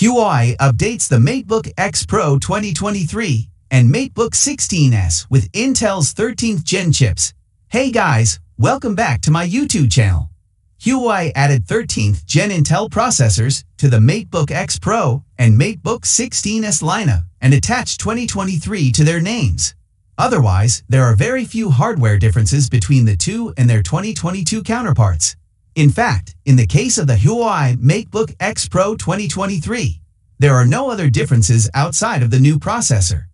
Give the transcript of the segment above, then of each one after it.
Huawei updates the MateBook X Pro 2023 and MateBook 16S with Intel's 13th Gen chips. Hey guys, welcome back to my YouTube channel. Huawei added 13th Gen Intel processors to the MateBook X Pro and MateBook 16S lineup and attached 2023 to their names. Otherwise, there are very few hardware differences between the two and their 2022 counterparts. In fact, in the case of the Huawei MateBook X Pro 2023, there are no other differences outside of the new processor.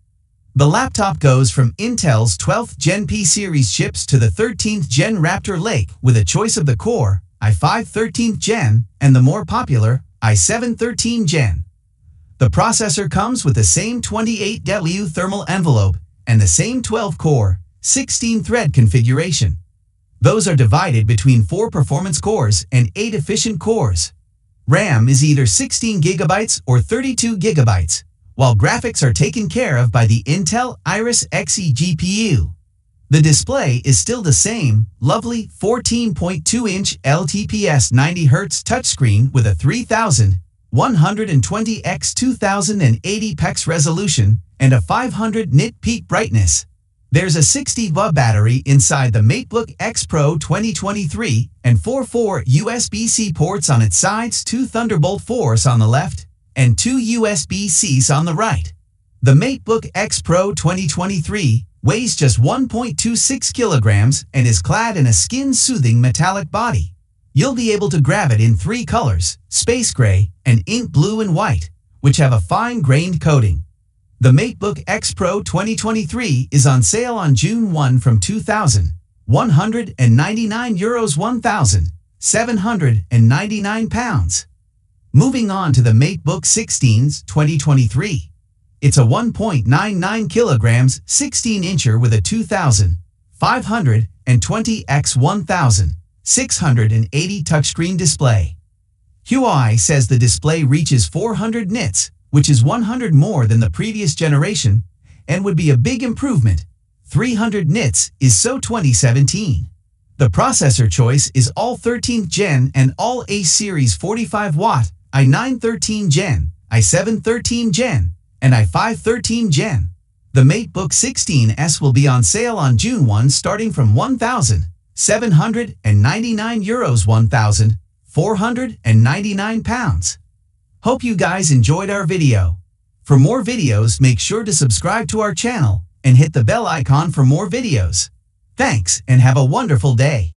The laptop goes from Intel's 12th Gen P series chips to the 13th Gen Raptor Lake with a choice of the Core i5 13th Gen and the more popular i7 13 Gen. The processor comes with the same 28W thermal envelope and the same 12-core, 16-thread configuration. Those are divided between 4 performance cores and 8 efficient cores. RAM is either 16 gigabytes or 32 gigabytes, while graphics are taken care of by the Intel Iris Xe GPU. The display is still the same, lovely 14.2-inch LTPS 90Hz touchscreen with a 3120 x 2080 px resolution and a 500 nit peak brightness. There's a 60 watt battery inside the MateBook X Pro 2023 and 4 4 USB-C ports on its sides, two Thunderbolt 4s on the left, and two USB-Cs on the right. The MateBook X Pro 2023 weighs just 1.26 kilograms and is clad in a skin-soothing metallic body. You'll be able to grab it in three colors, space gray and ink blue and white, which have a fine-grained coating. The MateBook X Pro 2023 is on sale on June 1 from 2,199 euros 1,799 pounds. Moving on to the MateBook 16s 2023. It's a 1.99 kilograms 16-incher with a 2,520 x 1,680 touchscreen display. Huawei says the display reaches 400 nits, which is 100 more than the previous generation and would be a big improvement. 300 nits is so 2017. The processor choice is all 13th Gen and all H series 45 watt i9 13 Gen, i7 13 Gen, and i5 13 Gen. The MateBook 16S will be on sale on June 1 starting from 1,799 euros 1,499 pounds. Hope you guys enjoyed our video. For more videos, make sure to subscribe to our channel and hit the bell icon for more videos. Thanks and have a wonderful day.